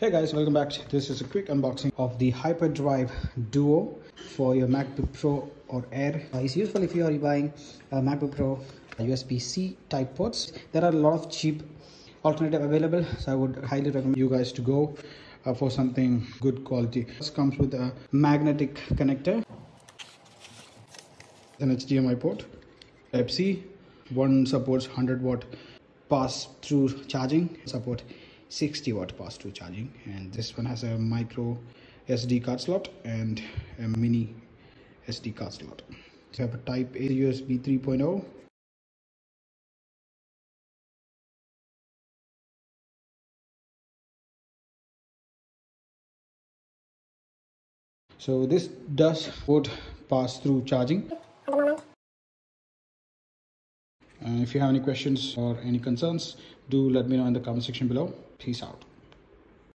Hey guys, welcome back. This is a quick unboxing of the Hyperdrive Duo for your MacBook Pro or Air. Uh, it's useful if you are buying a MacBook Pro USB-C type ports. There are a lot of cheap alternative available, so I would highly recommend you guys to go uh, for something good quality. This comes with a magnetic connector, an HDMI port, Type-C. One supports 100 watt pass through charging, support 60 watt pass through charging and this one has a micro SD card slot and a mini SD card slot. So I have a type A USB 3.0 So this does both pass through charging. Uh, if you have any questions or any concerns, do let me know in the comment section below. Peace out.